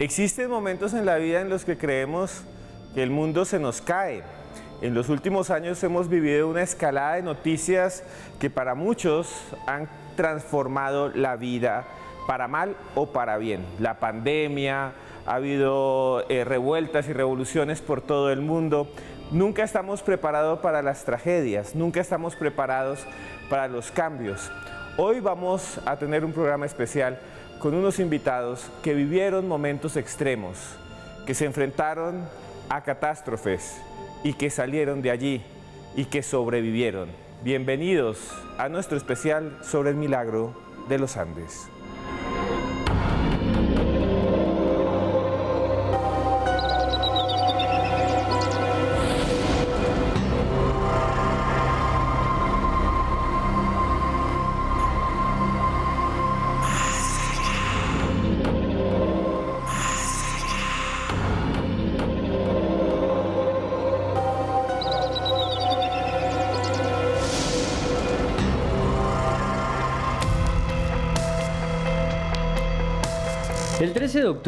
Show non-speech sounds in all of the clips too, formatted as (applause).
Existen momentos en la vida en los que creemos que el mundo se nos cae. En los últimos años hemos vivido una escalada de noticias que para muchos han transformado la vida para mal o para bien. La pandemia, ha habido eh, revueltas y revoluciones por todo el mundo. Nunca estamos preparados para las tragedias, nunca estamos preparados para los cambios. Hoy vamos a tener un programa especial con unos invitados que vivieron momentos extremos, que se enfrentaron a catástrofes y que salieron de allí y que sobrevivieron. Bienvenidos a nuestro especial sobre el milagro de los Andes.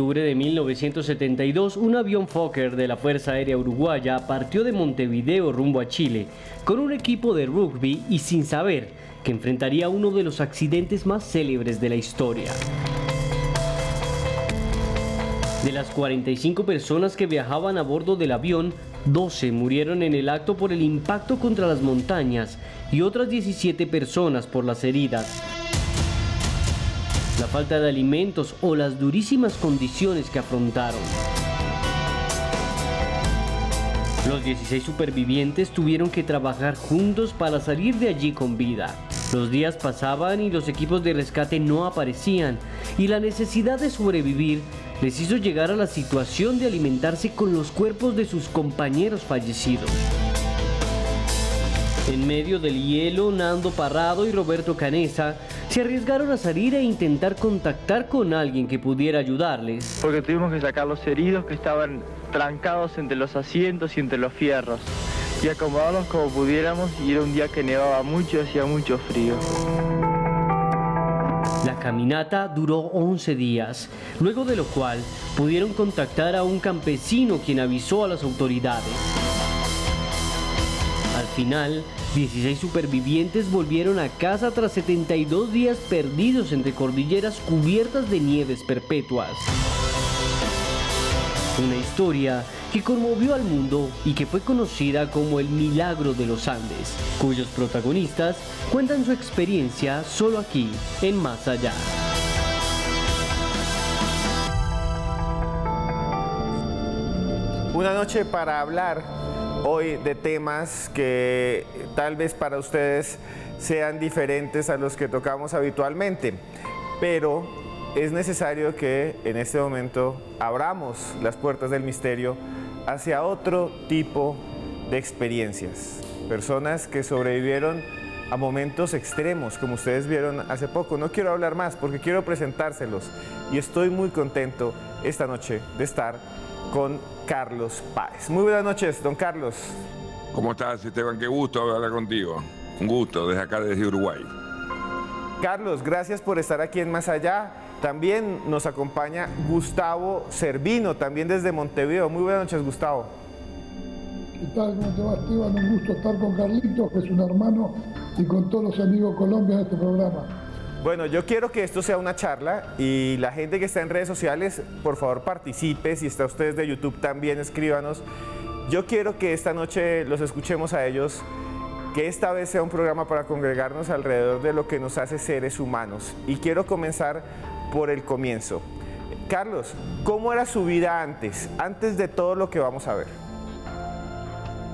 Octubre de 1972, un avión Fokker de la Fuerza Aérea Uruguaya partió de Montevideo rumbo a Chile con un equipo de rugby y sin saber que enfrentaría uno de los accidentes más célebres de la historia. De las 45 personas que viajaban a bordo del avión, 12 murieron en el acto por el impacto contra las montañas y otras 17 personas por las heridas la falta de alimentos o las durísimas condiciones que afrontaron. Los 16 supervivientes tuvieron que trabajar juntos para salir de allí con vida. Los días pasaban y los equipos de rescate no aparecían y la necesidad de sobrevivir les hizo llegar a la situación de alimentarse con los cuerpos de sus compañeros fallecidos. En medio del hielo, Nando Parrado y Roberto Canesa se arriesgaron a salir e intentar contactar con alguien que pudiera ayudarles. Porque tuvimos que sacar los heridos que estaban trancados entre los asientos y entre los fierros y acomodarlos como pudiéramos y era un día que nevaba mucho y hacía mucho frío. La caminata duró 11 días, luego de lo cual pudieron contactar a un campesino quien avisó a las autoridades. Al final, 16 supervivientes volvieron a casa tras 72 días perdidos entre cordilleras cubiertas de nieves perpetuas. Una historia que conmovió al mundo y que fue conocida como el milagro de los Andes, cuyos protagonistas cuentan su experiencia solo aquí, en Más Allá. Una noche para hablar hoy de temas que tal vez para ustedes sean diferentes a los que tocamos habitualmente, pero es necesario que en este momento abramos las puertas del misterio hacia otro tipo de experiencias. Personas que sobrevivieron a momentos extremos, como ustedes vieron hace poco. No quiero hablar más porque quiero presentárselos y estoy muy contento esta noche de estar con Carlos Páez. Muy buenas noches, don Carlos. ¿Cómo estás, Esteban? Qué gusto hablar contigo. Un gusto, desde acá, desde Uruguay. Carlos, gracias por estar aquí en Más Allá. También nos acompaña Gustavo Servino, también desde Montevideo. Muy buenas noches, Gustavo. ¿Qué tal? ¿Cómo te va, Esteban? Un gusto estar con Carlitos, que es un hermano, y con todos los amigos Colombia en este programa. Bueno, yo quiero que esto sea una charla y la gente que está en redes sociales, por favor participe. Si está ustedes de YouTube también, escríbanos. Yo quiero que esta noche los escuchemos a ellos, que esta vez sea un programa para congregarnos alrededor de lo que nos hace seres humanos. Y quiero comenzar por el comienzo. Carlos, ¿cómo era su vida antes, antes de todo lo que vamos a ver?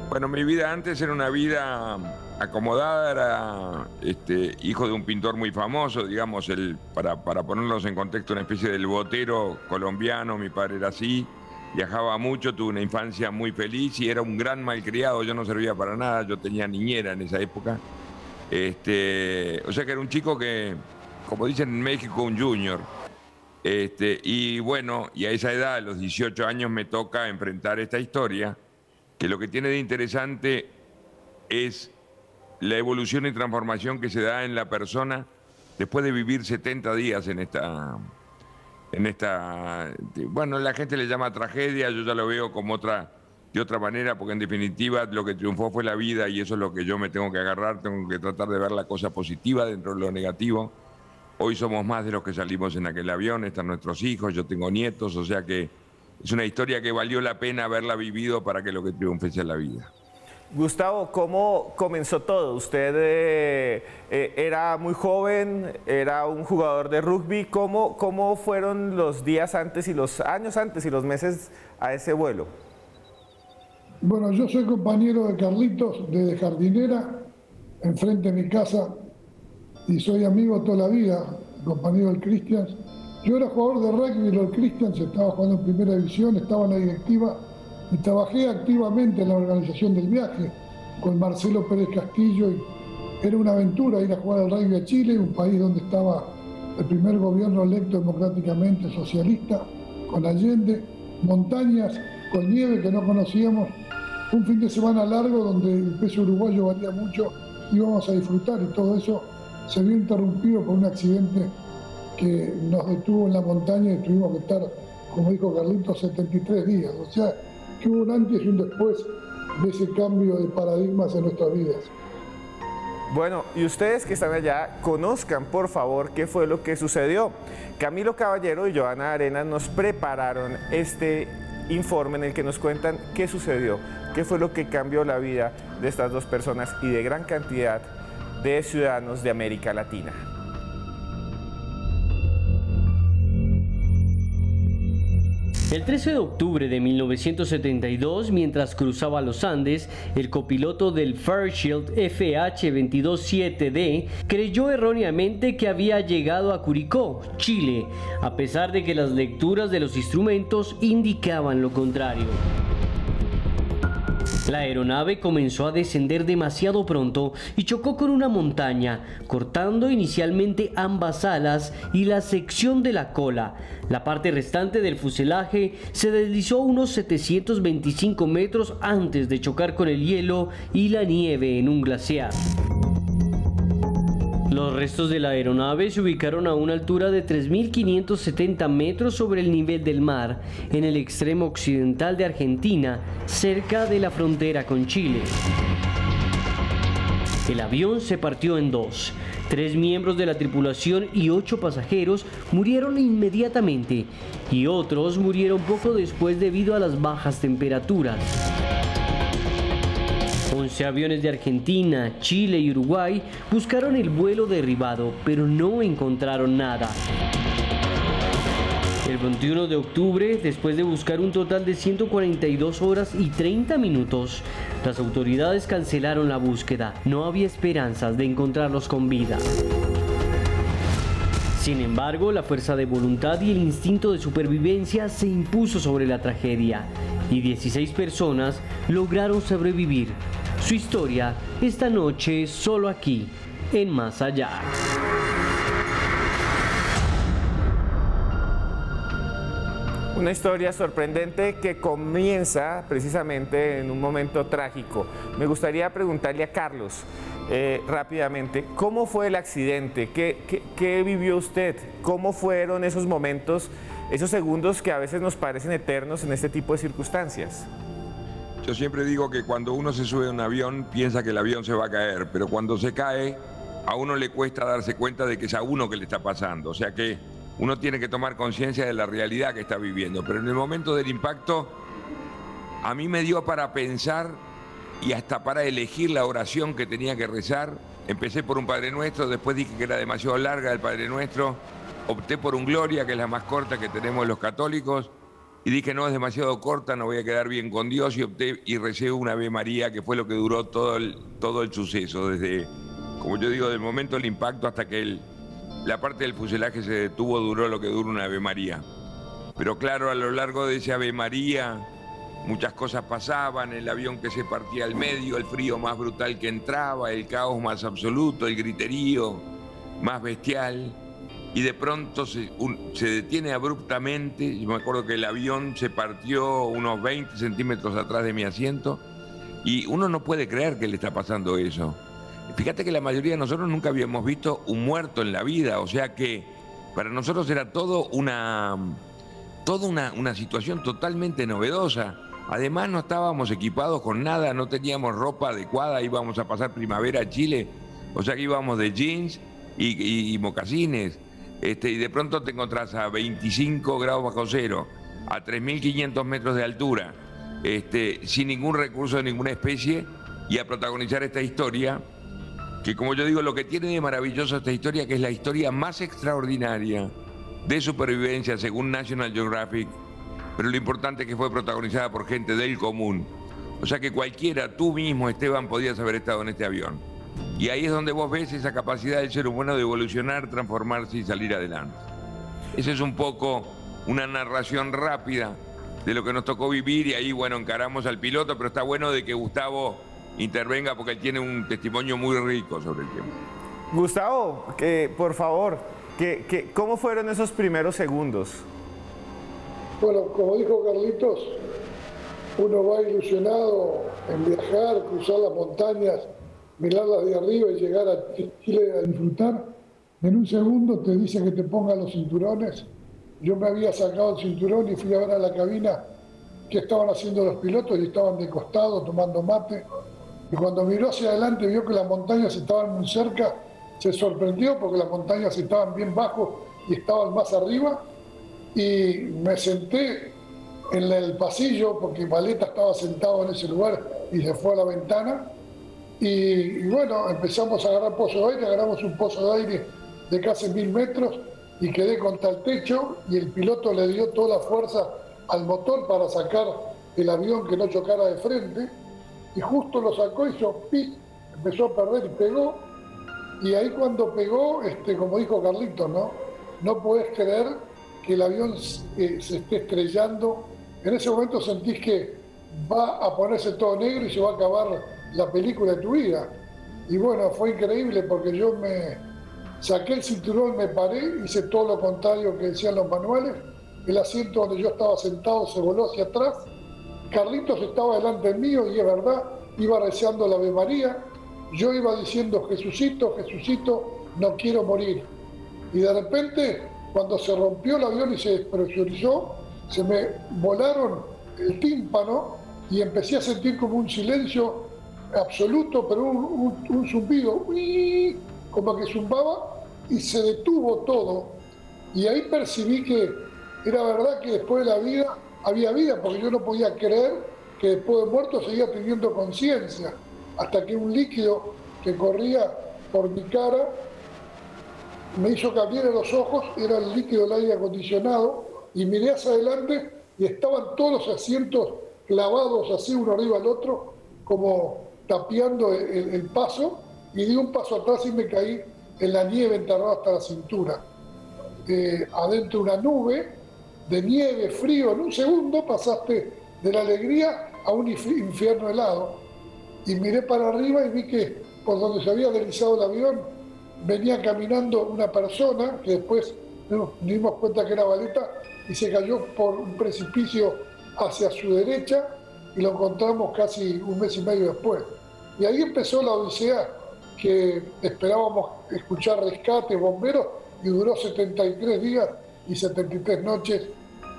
Bueno, mi vida antes era una vida acomodada, era este, hijo de un pintor muy famoso, digamos, el, para, para ponernos en contexto, una especie del botero colombiano, mi padre era así, viajaba mucho, tuve una infancia muy feliz y era un gran malcriado, yo no servía para nada, yo tenía niñera en esa época. Este, o sea que era un chico que, como dicen en México, un junior. Este, y bueno, y a esa edad, a los 18 años, me toca enfrentar esta historia, que lo que tiene de interesante es la evolución y transformación que se da en la persona después de vivir 70 días en esta, en esta, bueno, la gente le llama tragedia, yo ya lo veo como otra, de otra manera, porque en definitiva lo que triunfó fue la vida y eso es lo que yo me tengo que agarrar, tengo que tratar de ver la cosa positiva dentro de lo negativo. Hoy somos más de los que salimos en aquel avión, están nuestros hijos, yo tengo nietos, o sea que es una historia que valió la pena haberla vivido para que lo que triunfe sea la vida. Gustavo, ¿cómo comenzó todo? Usted eh, eh, era muy joven, era un jugador de rugby. ¿Cómo, ¿Cómo fueron los días antes y los años antes y los meses a ese vuelo? Bueno, yo soy compañero de Carlitos de jardinera, enfrente de mi casa, y soy amigo toda la vida, compañero del Christians. Yo era jugador de rugby, los Christians estaba jugando en primera división, estaba en la directiva y trabajé activamente en la organización del viaje con Marcelo Pérez Castillo. Y era una aventura ir a jugar al rugby a Chile, un país donde estaba el primer gobierno electo democráticamente socialista, con Allende, montañas con nieve que no conocíamos, un fin de semana largo donde el peso uruguayo valía mucho, íbamos a disfrutar y todo eso se vio interrumpido por un accidente que nos detuvo en la montaña y tuvimos que estar, como dijo Carlitos, 73 días. O sea, hubo un antes y un después de ese cambio de paradigmas en nuestras vidas. Bueno, y ustedes que están allá, conozcan por favor qué fue lo que sucedió. Camilo Caballero y Joana Arenas nos prepararon este informe en el que nos cuentan qué sucedió, qué fue lo que cambió la vida de estas dos personas y de gran cantidad de ciudadanos de América Latina. El 13 de octubre de 1972, mientras cruzaba los Andes, el copiloto del Fairchild FH-227D creyó erróneamente que había llegado a Curicó, Chile, a pesar de que las lecturas de los instrumentos indicaban lo contrario. La aeronave comenzó a descender demasiado pronto y chocó con una montaña, cortando inicialmente ambas alas y la sección de la cola. La parte restante del fuselaje se deslizó unos 725 metros antes de chocar con el hielo y la nieve en un glaciar. Los restos de la aeronave se ubicaron a una altura de 3.570 metros sobre el nivel del mar, en el extremo occidental de Argentina, cerca de la frontera con Chile. El avión se partió en dos. Tres miembros de la tripulación y ocho pasajeros murieron inmediatamente y otros murieron poco después debido a las bajas temperaturas. 11 aviones de Argentina, Chile y Uruguay buscaron el vuelo derribado, pero no encontraron nada. El 21 de octubre, después de buscar un total de 142 horas y 30 minutos, las autoridades cancelaron la búsqueda. No había esperanzas de encontrarlos con vida. Sin embargo, la fuerza de voluntad y el instinto de supervivencia se impuso sobre la tragedia y 16 personas lograron sobrevivir su historia esta noche solo aquí, en Más Allá. Una historia sorprendente que comienza precisamente en un momento trágico. Me gustaría preguntarle a Carlos eh, rápidamente, ¿cómo fue el accidente? ¿Qué, qué vivió usted? ¿Cómo fueron esos momentos, esos segundos que a veces nos parecen eternos en este tipo de circunstancias? Yo siempre digo que cuando uno se sube a un avión piensa que el avión se va a caer, pero cuando se cae a uno le cuesta darse cuenta de que es a uno que le está pasando. O sea que uno tiene que tomar conciencia de la realidad que está viviendo. Pero en el momento del impacto a mí me dio para pensar y hasta para elegir la oración que tenía que rezar. Empecé por un Padre Nuestro, después dije que era demasiado larga el Padre Nuestro, opté por un Gloria, que es la más corta que tenemos los católicos, y dije, no, es demasiado corta, no voy a quedar bien con Dios y opté y recé una Ave María, que fue lo que duró todo el, todo el suceso, desde, como yo digo, del momento del impacto hasta que el, la parte del fuselaje se detuvo, duró lo que dura una Ave María. Pero claro, a lo largo de ese Ave María, muchas cosas pasaban, el avión que se partía al medio, el frío más brutal que entraba, el caos más absoluto, el griterío más bestial y de pronto se, detiene abruptamente. Yo me acuerdo que el avión se partió unos 20 centímetros atrás de mi asiento y uno no puede creer que le está pasando eso. Fíjate que la mayoría de nosotros nunca habíamos visto un muerto en la vida, o sea que para nosotros era todo una, toda una, una situación totalmente novedosa. Además no estábamos equipados con nada, no teníamos ropa adecuada, íbamos a pasar primavera a Chile, o sea que íbamos de jeans y, mocasines. Este, y de pronto te encontrás a 25 grados bajo cero, a 3.500 metros de altura, este, sin ningún recurso de ninguna especie, y a protagonizar esta historia, que como yo digo, lo que tiene de maravilloso esta historia, que es la historia más extraordinaria de supervivencia según National Geographic, pero lo importante es que fue protagonizada por gente del común. O sea que cualquiera, tú mismo, Esteban, podías haber estado en este avión. Y ahí es donde vos ves esa capacidad del ser humano de evolucionar, transformarse y salir adelante. Esa es un poco una narración rápida de lo que nos tocó vivir y ahí, bueno, encaramos al piloto, pero está bueno de que Gustavo intervenga porque él tiene un testimonio muy rico sobre el tiempo. Gustavo, que, por favor, que, ¿cómo fueron esos primeros segundos? Bueno, como dijo Carlitos, uno va ilusionado en viajar, cruzar las montañas, mirarlas de arriba y llegar a disfrutar. En un segundo te dice que te pongan los cinturones. Yo me había sacado el cinturón y fui a ver a la cabina qué estaban haciendo los pilotos y estaban de costado tomando mate. Y cuando miró hacia adelante vio que las montañas estaban muy cerca, se sorprendió porque las montañas estaban bien bajo y estaban más arriba. Y me senté en el pasillo porque Valeta estaba sentado en ese lugar y se fue a la ventana. Y, bueno, empezamos a agarrar pozo de aire, agarramos un pozo de aire de casi mil metros y quedé contra el techo y el piloto le dio toda la fuerza al motor para sacar el avión que no chocara de frente y justo lo sacó y hizo pit, empezó a perder y pegó. Y ahí cuando pegó, este, como dijo Carlito, ¿no? No puedes creer que el avión eh, se esté estrellando. En ese momento sentís que va a ponerse todo negro y se va a acabar la película de tu vida. Y bueno, fue increíble porque yo me saqué el cinturón, me paré, hice todo lo contrario que decían los manuales. El asiento donde yo estaba sentado se voló hacia atrás Carlitos estaba delante mío y es verdad, iba rezando la Ave María, yo iba diciendo Jesucito, Jesucito, no quiero morir. Y de repente, cuando se rompió el avión y se despresurizó, se me volaron el tímpano y empecé a sentir como un silencio absoluto, pero un, zumbido, como que zumbaba y se detuvo todo. Y ahí percibí que era verdad que después de la vida había vida, porque yo no podía creer que después de muerto seguía teniendo conciencia, hasta que un líquido que corría por mi cara me hizo cambiar los ojos, era el líquido del aire acondicionado, y miré hacia adelante y estaban todos los asientos clavados así uno arriba del otro, como tapeando el, paso, y di un paso atrás y me caí en la nieve enterrado hasta la cintura. Eh, adentro una nube, de nieve, frío, en un segundo pasaste de la alegría a un infierno helado. Y miré para arriba y vi que por donde se había deslizado el avión venía caminando una persona que después nos dimos cuenta que era Valeta y se cayó por un precipicio hacia su derecha y lo encontramos casi un mes y medio después. Y ahí empezó la odisea que esperábamos escuchar rescate, bomberos, y duró 73 días y 73 noches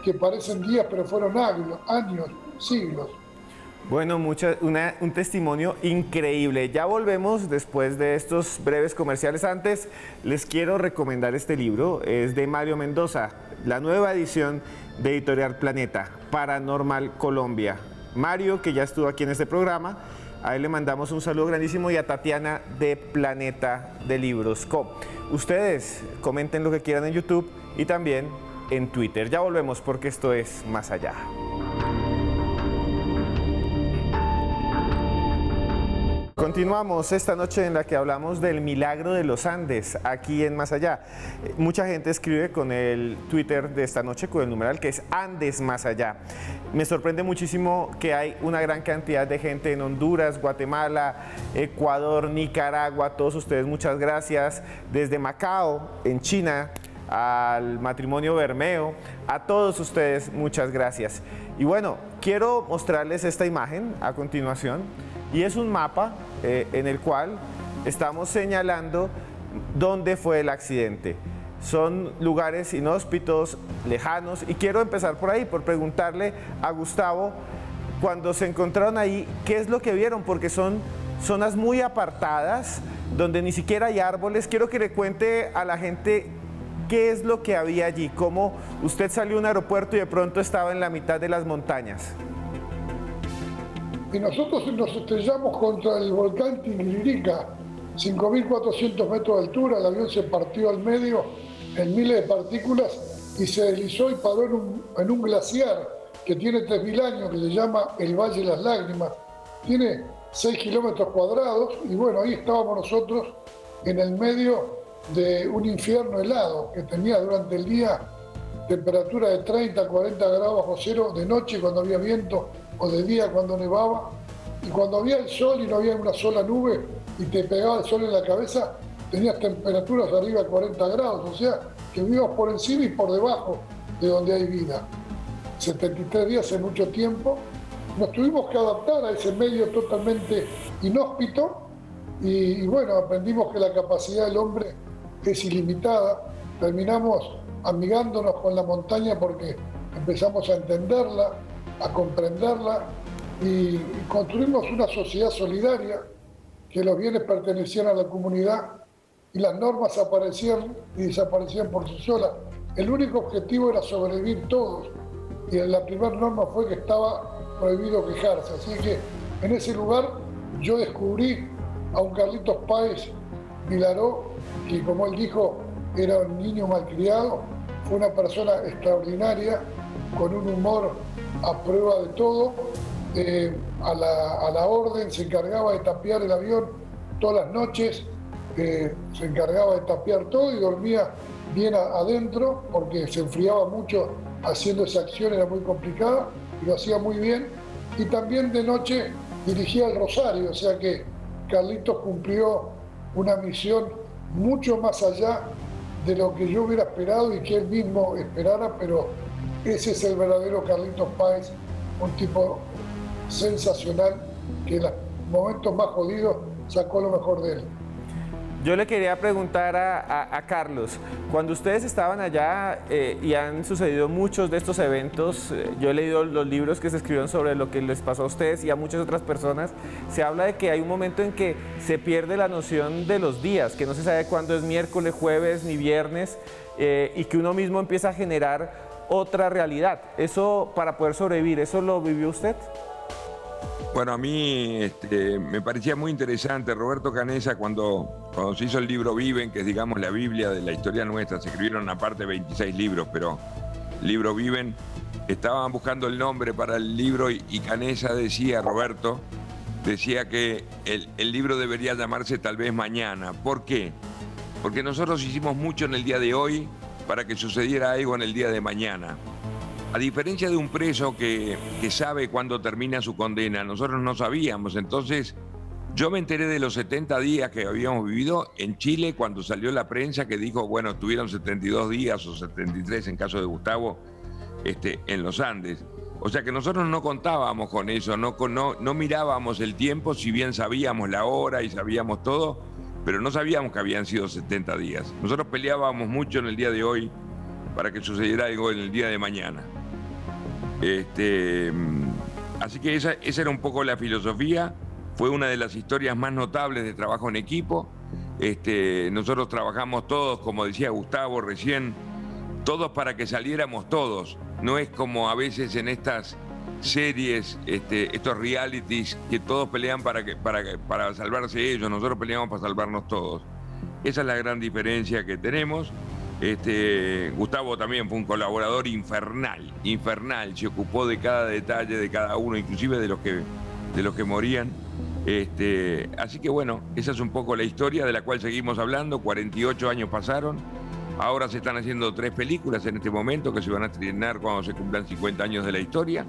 que parecen días, pero fueron años, años siglos. Bueno, mucha, un testimonio increíble. Ya volvemos después de estos breves comerciales. Antes, les quiero recomendar este libro. Es de Mario Mendoza, la nueva edición de Editorial Planeta, Paranormal Colombia. Mario, que ya estuvo aquí en este programa, a él le mandamos un saludo grandísimo y a Tatiana de Planeta de Libros Co. Ustedes comenten lo que quieran en YouTube y también en Twitter. Ya volvemos porque esto es Más Allá. Continuamos esta noche en la que hablamos del milagro de los Andes, aquí en Más Allá. Mucha gente escribe con el Twitter de esta noche, con el numeral que es Andes Más Allá. Me sorprende muchísimo que hay una gran cantidad de gente en Honduras, Guatemala, Ecuador, Nicaragua, todos ustedes muchas gracias. Desde Macao, en China, al matrimonio Bermeo, a todos ustedes muchas gracias. Y bueno, quiero mostrarles esta imagen a continuación y es un mapa eh, en el cual estamos señalando dónde fue el accidente. son lugares inhóspitos, lejanos, y quiero empezar por ahí, por preguntarle a Gustavo, cuando se encontraron ahí, ¿qué es lo que vieron? Porque son zonas muy apartadas, donde ni siquiera hay árboles. Quiero que le cuente a la gente qué es lo que había allí, cómo usted salió a un aeropuerto y de pronto estaba en la mitad de las montañas. Y nosotros nos estrellamos contra el volcán Tinglirica, 5.400 metros de altura, el avión se partió al medio en miles de partículas y se deslizó y paró en un, en un glaciar que tiene 3.000 años, que se llama el Valle de las Lágrimas. Tiene 6 kilómetros cuadrados y bueno, ahí estábamos nosotros en el medio de un infierno helado que tenía durante el día temperatura de 30, 40 grados bajo cero de noche cuando había viento o de día cuando nevaba. Y cuando había el sol y no había una sola nube y te pegaba el sol en la cabeza, tenías temperaturas arriba de 40 grados, o sea que vivas por encima y por debajo de donde hay vida. 73 días es mucho tiempo. Nos tuvimos que adaptar a ese medio totalmente inhóspito y, y bueno, aprendimos que la capacidad del hombre es ilimitada. Terminamos amigándonos con la montaña porque empezamos a entenderla, a comprenderla y construimos una sociedad solidaria que los bienes pertenecían a la comunidad y las normas aparecían y desaparecían por sí solas. El único objetivo era sobrevivir todos y la primera norma fue que estaba prohibido quejarse. Así que en ese lugar yo descubrí a un Carlitos Páez Milaró, que como él dijo era un niño malcriado, fue una persona extraordinaria, con un humor a prueba de todo, eh, a, la, orden, se encargaba de tapiar el avión todas las noches, eh, se encargaba de tapiar todo y dormía bien adentro porque se enfriaba mucho haciendo esa acción, era muy complicada y lo hacía muy bien. Y también de noche dirigía el Rosario, o sea que Carlitos cumplió una misión mucho más allá de lo que yo hubiera esperado y que él mismo esperara, pero ese es el verdadero Carlitos Páez, un tipo sensacional que en los momentos más jodidos sacó lo mejor de él. Yo le quería preguntar a, Carlos, cuando ustedes estaban allá eh, y han sucedido muchos de estos eventos, eh, yo he leído los libros que se escribieron sobre lo que les pasó a ustedes y a muchas otras personas, se habla de que hay un momento en que se pierde la noción de los días, que no se sabe cuándo es miércoles, jueves ni viernes, eh, y que uno mismo empieza a generar otra realidad. Eso para poder sobrevivir, ¿eso lo vivió usted? Bueno, a mí este, me parecía muy interesante Roberto Canesa cuando, cuando se hizo el libro Viven, que es digamos la Biblia de la historia nuestra, se escribieron aparte 26 libros, pero libro Viven, estaban buscando el nombre para el libro y, Canesa decía, Roberto, decía que el, el libro debería llamarse tal vez mañana. ¿Por qué? Porque nosotros hicimos mucho en el día de hoy para que sucediera algo en el día de mañana. A diferencia de un preso que, sabe cuándo termina su condena, nosotros no sabíamos. Entonces, yo me enteré de los 70 días que habíamos vivido en Chile cuando salió la prensa que dijo, bueno, tuvieron 72 días o 73 en caso de Gustavo este, en los Andes. O sea que nosotros no contábamos con eso, no, mirábamos el tiempo, si bien sabíamos la hora y sabíamos todo, pero no sabíamos que habían sido 70 días. Nosotros peleábamos mucho en el día de hoy para que sucediera algo en el día de mañana. Este, mm, así que esa, esa era un poco la filosofía. Fue una de las historias más notables de trabajo en equipo. Este, nosotros trabajamos todos, como decía Gustavo recién, todos para que saliéramos todos. No es como a veces en estas series, este, estos realities, que todos pelean para, que, para, para salvarse ellos, nosotros peleamos para salvarnos todos. Esa es la gran diferencia que tenemos. Este, Gustavo también fue un colaborador infernal, infernal, se ocupó de cada detalle de cada uno, inclusive de los que, de los que morían. Este, así que bueno, esa es un poco la historia de la cual seguimos hablando, 48 años pasaron, ahora se están haciendo tres películas en este momento que se van a estrenar cuando se cumplan 50 años de la historia.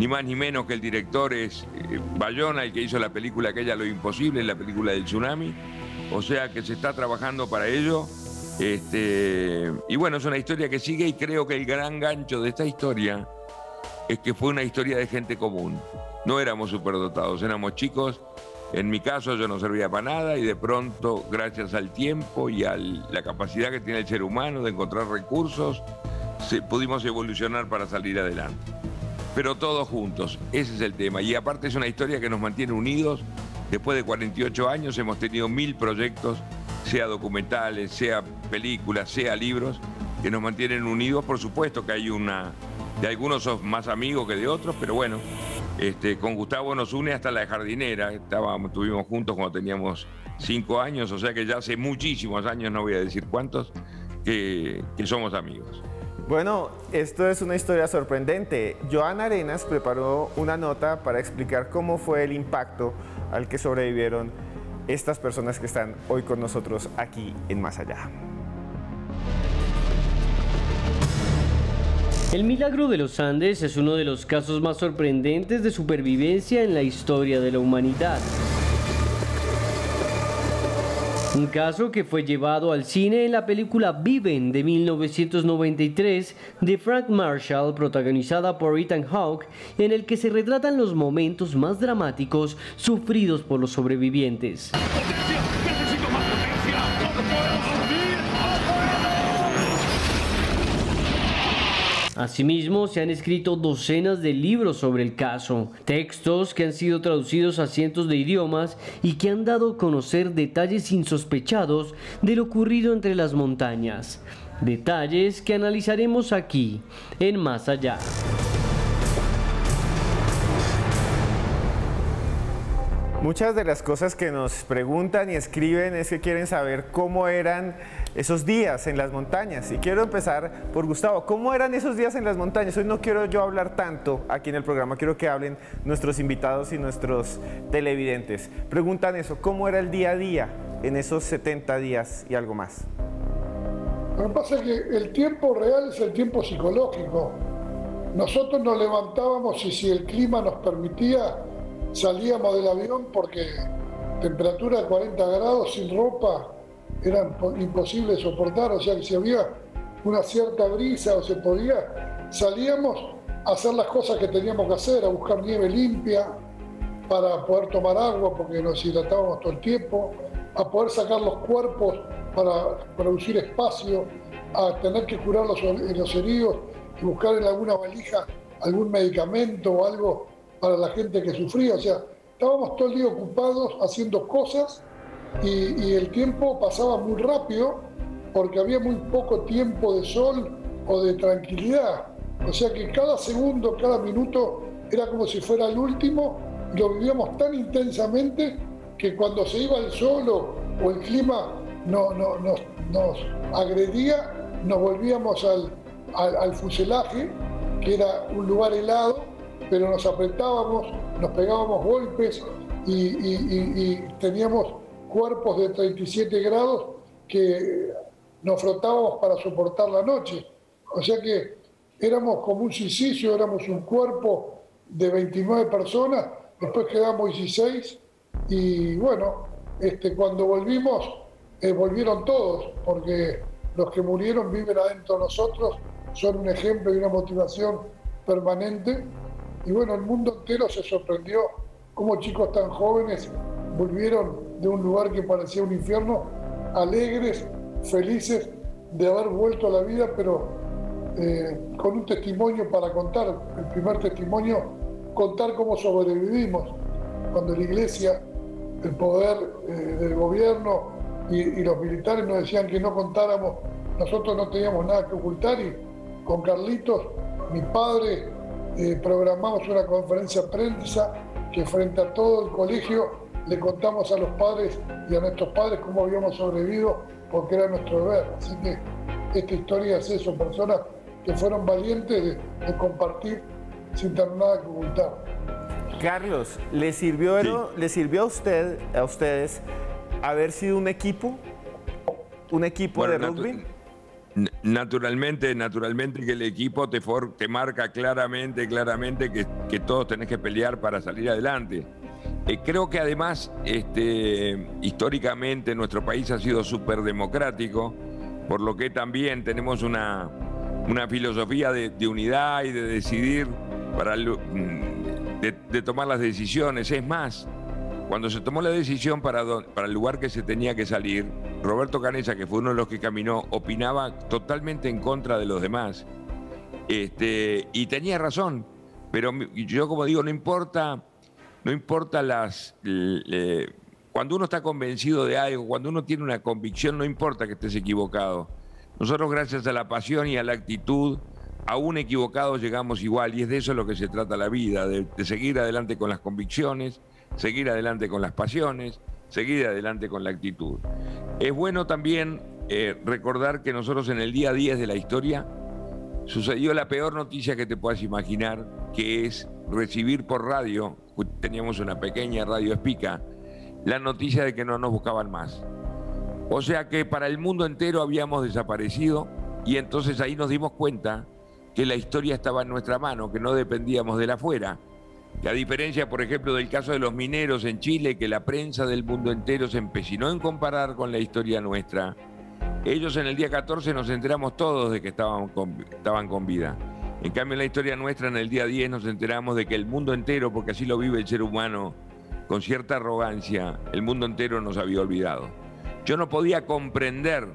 Ni más ni menos que el director es eh, Bayona, el que hizo la película aquella Lo Imposible, la película del tsunami. O sea que se está trabajando para ello este, y bueno, es una historia que sigue y creo que el gran gancho de esta historia es que fue una historia de gente común. No éramos superdotados, éramos chicos En mi caso yo no servía para nada y de pronto, gracias al tiempo y a la capacidad que tiene el ser humano de encontrar recursos, pudimos evolucionar para salir adelante. Pero todos juntos, ese es el tema. Y aparte es una historia que nos mantiene unidos. Después de 48 años hemos tenido mil proyectos, sea documentales, sea películas, sea libros, que nos mantienen unidos. Por supuesto que hay una... De algunos son más amigos que de otros, pero bueno, este, con Gustavo nos une hasta la jardinera. Estábamos, estuvimos juntos cuando teníamos cinco años, o sea que ya hace muchísimos años, no voy a decir cuántos, que, que somos amigos. Bueno, esto es una historia sorprendente. Joana Arenas preparó una nota para explicar cómo fue el impacto al que sobrevivieron estas personas que están hoy con nosotros aquí en Más Allá. El milagro de los Andes es uno de los casos más sorprendentes de supervivencia en la historia de la humanidad. Un caso que fue llevado al cine en la película Viven de 1993 de Frank Marshall, protagonizada por Ethan Hawke, en el que se retratan los momentos más dramáticos sufridos por los sobrevivientes. Asimismo, se han escrito docenas de libros sobre el caso, textos que han sido traducidos a cientos de idiomas y que han dado a conocer detalles insospechados de lo ocurrido entre las montañas. Detalles que analizaremos aquí, en Más Allá. Muchas de las cosas que nos preguntan y escriben es que quieren saber cómo eran esos días en las montañas. Y quiero empezar por Gustavo. ¿Cómo eran esos días en las montañas? Hoy no quiero yo hablar tanto aquí en el programa, quiero que hablen nuestros invitados y nuestros televidentes. Preguntan eso, ¿cómo era el día a día en esos 70 días y algo más? Lo que pasa es que el tiempo real es el tiempo psicológico. Nosotros nos levantábamos y si el clima nos permitía, salíamos del avión porque temperatura de 40 grados sin ropa, era imposible soportar, o sea que si había una cierta brisa o se podía, salíamos a hacer las cosas que teníamos que hacer, a buscar nieve limpia para poder tomar agua porque nos hidratábamos todo el tiempo, a poder sacar los cuerpos para producir espacio, a tener que curar los, los heridos y buscar en alguna valija algún medicamento o algo para la gente que sufría. O sea, estábamos todo el día ocupados haciendo cosas y, el tiempo pasaba muy rápido porque había muy poco tiempo de sol o de tranquilidad. O sea que cada segundo, cada minuto era como si fuera el último y lo vivíamos tan intensamente que cuando se iba el sol o, el clima no, nos agredía, nos volvíamos al, al, fuselaje, que era un lugar helado, pero nos apretábamos, nos pegábamos golpes y teníamos cuerpos de 37 grados que nos frotábamos para soportar la noche. O sea que éramos como un silicio, éramos un cuerpo de 29 personas, después quedamos 16 y bueno, este, cuando volvimos, eh, volvieron todos, porque los que murieron viven adentro de nosotros, son un ejemplo y una motivación permanente. Y bueno, el mundo entero se sorprendió cómo chicos tan jóvenes volvieron de un lugar que parecía un infierno, alegres, felices de haber vuelto a la vida, pero eh, con un testimonio para contar, el primer testimonio, contar cómo sobrevivimos, cuando la iglesia, el poder eh, del gobierno y, los militares nos decían que no contáramos, nosotros no teníamos nada que ocultar y con Carlitos, mi padre, eh, programamos una conferencia prensa que frente a todo el colegio le contamos a los padres y a nuestros padres cómo habíamos sobrevivido porque era nuestro deber. Así que esta historia es eso, personas que fueron valientes de, compartir sin tener nada que ocultar. Carlos, ¿le sirvió, ¿le sirvió a usted, a ustedes, haber sido un equipo? ¿Un equipo de rugby? Naturalmente, naturalmente que el equipo te, te marca claramente, claramente que, que todos tenés que pelear para salir adelante. Eh, creo que además, este, históricamente, nuestro país ha sido súper democrático, por lo que también tenemos una, filosofía de, unidad y de decidir, para, mm, de, tomar las decisiones. Es más, Cuando se tomó la decisión para, para el lugar que se tenía que salir, Roberto Canesa, que fue uno de los que caminó, opinaba totalmente en contra de los demás. Este, y tenía razón, pero yo como digo, no importa, no importa las... cuando uno está convencido de algo, cuando uno tiene una convicción, no importa que estés equivocado. Nosotros gracias a la pasión y a la actitud, aún equivocados llegamos igual, y es de eso lo que se trata la vida, de seguir adelante con las convicciones, seguir adelante con las pasiones, seguir adelante con la actitud. Es bueno también eh, recordar que nosotros en el día 10 de la historia sucedió la peor noticia que te puedas imaginar, que es recibir por radio, teníamos una pequeña radio espica, la noticia de que no nos buscaban más. O sea que para el mundo entero habíamos desaparecido y entonces ahí nos dimos cuenta que la historia estaba en nuestra mano, que no dependíamos de la afuera a diferencia, por ejemplo, del caso de los mineros en Chile, que la prensa del mundo entero se empecinó en comparar con la historia nuestra, ellos en el día 14 nos enteramos todos de que estaban con, estaban con vida. En cambio, en la historia nuestra, en el día 10, nos enteramos de que el mundo entero, porque así lo vive el ser humano, con cierta arrogancia, el mundo entero nos había olvidado. Yo no podía comprender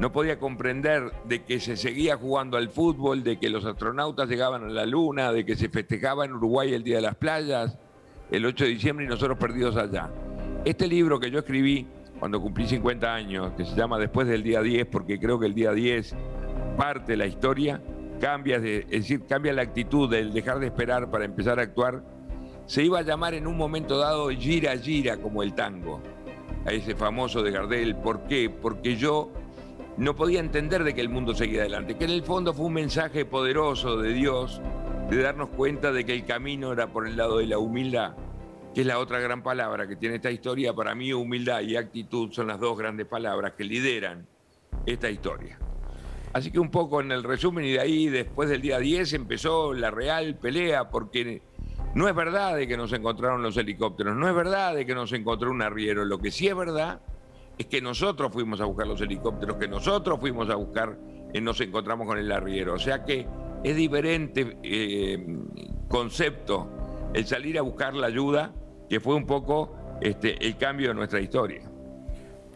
no podía comprender de que se seguía jugando al fútbol, de que los astronautas llegaban a la luna, de que se festejaba en Uruguay el Día de las Playas, el 8 de diciembre y nosotros perdidos allá. Este libro que yo escribí cuando cumplí 50 años, que se llama Después del día 10, porque creo que el día 10 parte la historia, es decir, cambia la actitud del dejar de esperar para empezar a actuar, se iba a llamar en un momento dado Gira Gira como el tango, a ese famoso de Gardel. ¿Por qué? Porque yo no podía entender de que el mundo seguía adelante, que en el fondo fue un mensaje poderoso de Dios de darnos cuenta de que el camino era por el lado de la humildad, que es la otra gran palabra que tiene esta historia. Para mí humildad y actitud son las dos grandes palabras que lideran esta historia. Así que un poco en el resumen y de ahí después del día 10 empezó la real pelea porque no es verdad de que nos encontraron los helicópteros, no es verdad de que nos encontró un arriero, lo que sí es verdad es que nosotros fuimos a buscar los helicópteros, que nosotros fuimos a buscar, y nos encontramos con el arriero. O sea que es diferente eh, concepto el salir a buscar la ayuda, que fue un poco este, el cambio de nuestra historia.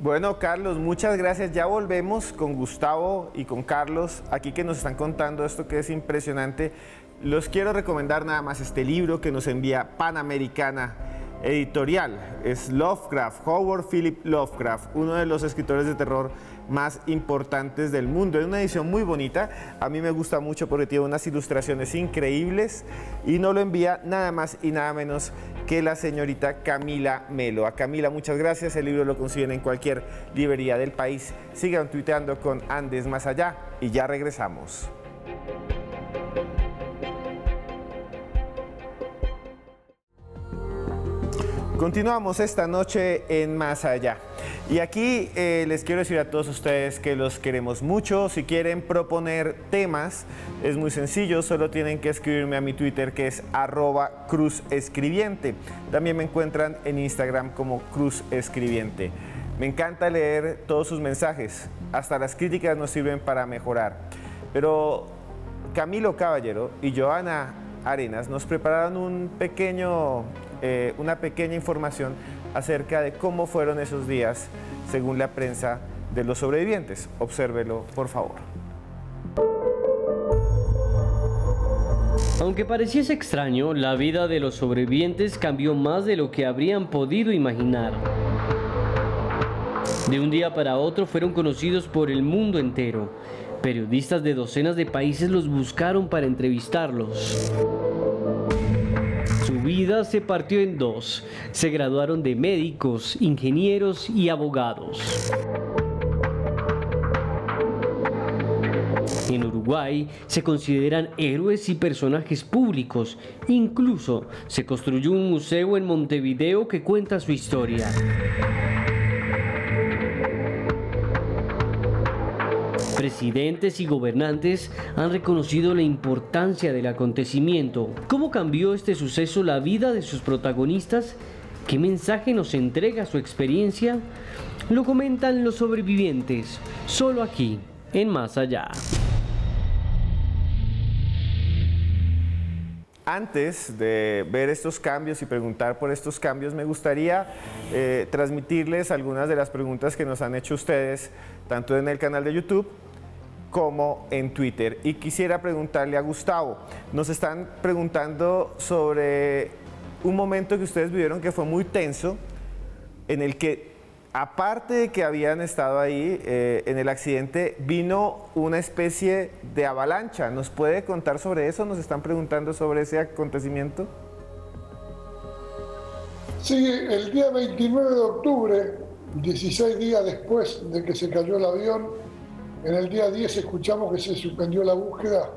Bueno, Carlos, muchas gracias. Ya volvemos con Gustavo y con Carlos, aquí que nos están contando esto que es impresionante. Los quiero recomendar nada más este libro que nos envía Panamericana editorial. Es Lovecraft, Howard Philip Lovecraft, uno de los escritores de terror más importantes del mundo. Es una edición muy bonita, a mí me gusta mucho porque tiene unas ilustraciones increíbles y no lo envía nada más y nada menos que la señorita Camila Melo. A Camila, muchas gracias, el libro lo consiguen en cualquier librería del país. Sigan tuiteando con Andes Más Allá y ya regresamos. Continuamos esta noche en Más Allá. Y aquí eh, les quiero decir a todos ustedes que los queremos mucho. Si quieren proponer temas, es muy sencillo, solo tienen que escribirme a mi Twitter que es arroba cruzescribiente. También me encuentran en Instagram como Cruz Escribiente. Me encanta leer todos sus mensajes, hasta las críticas nos sirven para mejorar. Pero Camilo Caballero y Joana Arenas nos prepararon un pequeño eh, una pequeña información acerca de cómo fueron esos días según la prensa de los sobrevivientes. Obsérvelo, por favor. Aunque pareciese extraño, la vida de los sobrevivientes cambió más de lo que habrían podido imaginar. De un día para otro fueron conocidos por el mundo entero. Periodistas de docenas de países los buscaron para entrevistarlos. Su vida se partió en dos. Se graduaron de médicos, ingenieros y abogados. En Uruguay se consideran héroes y personajes públicos. Incluso se construyó un museo en Montevideo que cuenta su historia. Presidentes y gobernantes han reconocido la importancia del acontecimiento. ¿Cómo cambió este suceso la vida de sus protagonistas? ¿Qué mensaje nos entrega su experiencia? Lo comentan los sobrevivientes, solo aquí, en Más Allá. antes de ver estos cambios y preguntar por estos cambios, me gustaría eh, transmitirles algunas de las preguntas que nos han hecho ustedes, tanto en el canal de YouTube como en Twitter. Y quisiera preguntarle a Gustavo, nos están preguntando sobre un momento que ustedes vivieron que fue muy tenso, en el que aparte de que habían estado ahí eh, en el accidente, vino una especie de avalancha. ¿Nos puede contar sobre eso? ¿Nos están preguntando sobre ese acontecimiento? Sí, el día 29 de octubre, 16 días después de que se cayó el avión, en el día 10 escuchamos que se suspendió la búsqueda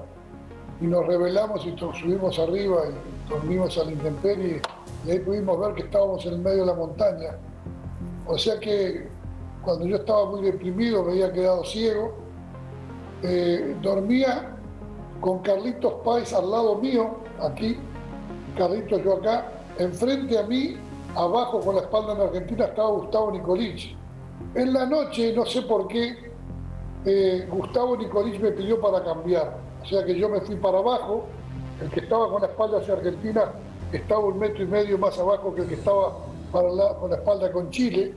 y nos revelamos y subimos arriba y dormimos a la intemperie y ahí pudimos ver que estábamos en el medio de la montaña o sea que cuando yo estaba muy deprimido, me había quedado ciego, eh, dormía con Carlitos Páez al lado mío, aquí, Carlitos yo acá, enfrente a mí, abajo con la espalda en Argentina, estaba Gustavo Nicolich. En la noche, no sé por qué, eh, Gustavo Nicolich me pidió para cambiar. O sea que yo me fui para abajo, el que estaba con la espalda hacia Argentina estaba un metro y medio más abajo que el que estaba para la, con la espalda con Chile.